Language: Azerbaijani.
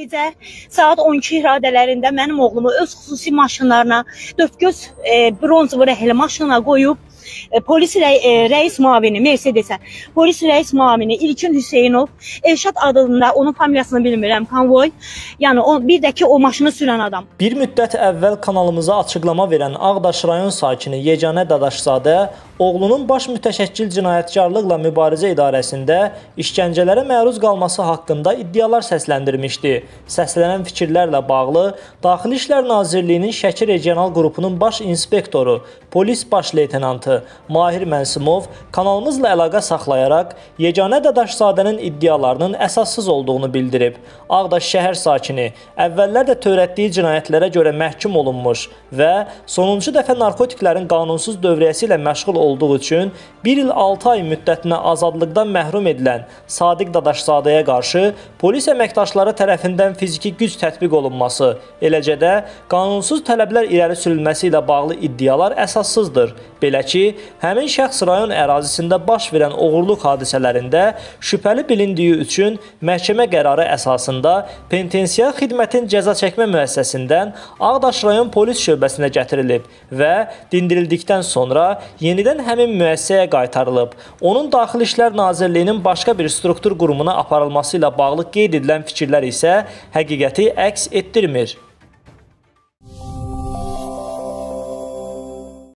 Gecə saat 12 radələrində mənim oğlumu öz xüsusi maşınlarına, dördgöz e, bronzlu rəhli maşınına qoyub e, polis rəy, e, rəis müavini Mercedes-ə, polis rəis müavini İlkin Hüseynov, Elşad adında onun familiyasını bilmirəm, konvoy. Yəni o bir də ki o maşını sürən adam. Bir müddət əvvəl kanalımıza açıqlama verən Ağdaş rayon sakini Yeganə Dadaşzadə oğlunun baş mütəşəkkil cinayətkarlıqla mübarizə idarəsində işgəncələrə məruz qalması haqqında iddialar səsləndirmişdi. Səslənən fikirlərlə bağlı Daxili İşlər Nazirliyinin Şəki regional qrupunun baş inspektoru, polis baş leytenantı Mahir Mənsimov kanalımızla əlaqə saxlayaraq Yeganə Dadaşzadənin iddialarının əsassız olduğunu bildirib. Ağdaş şəhər sakini əvvəllər də törətdiyi cinayətlərə görə məhkum olunmuş və sonuncu dəfə narkotiklərin qanunsuz dövriyyəsi ilə məşğul olduğu üçün 1 il 6 ay müddətinə azadlıqdan məhrum edilən Sadiq Dadaşzadəyə qarşı polis əməkdaşları tərəfindən fiziki güc tətbiq olunması, eləcə də qanunsuz tələblər irəli sürülməsi ilə bağlı iddialar əsassızdır. Belə ki, həmin şəxs rayon ərazisində baş verən oğurluq hadisələrində şübhəli bilindiyi üçün məhkəmə qərarı əsasında penitensiar xidmətin cəza çəkmə müəssisəsindən Ağdaş rayon polis şöbəsinə gətirilib və dindirildikdən sonra yenidən həmin müəssisəyə qaytarılıb. Onun Daxili İşlər Nazirliyinin başqa bir struktur qurumuna aparılması ilə bağlı qeyd edilən fikirlər isə həqiqəti əks etdirmir.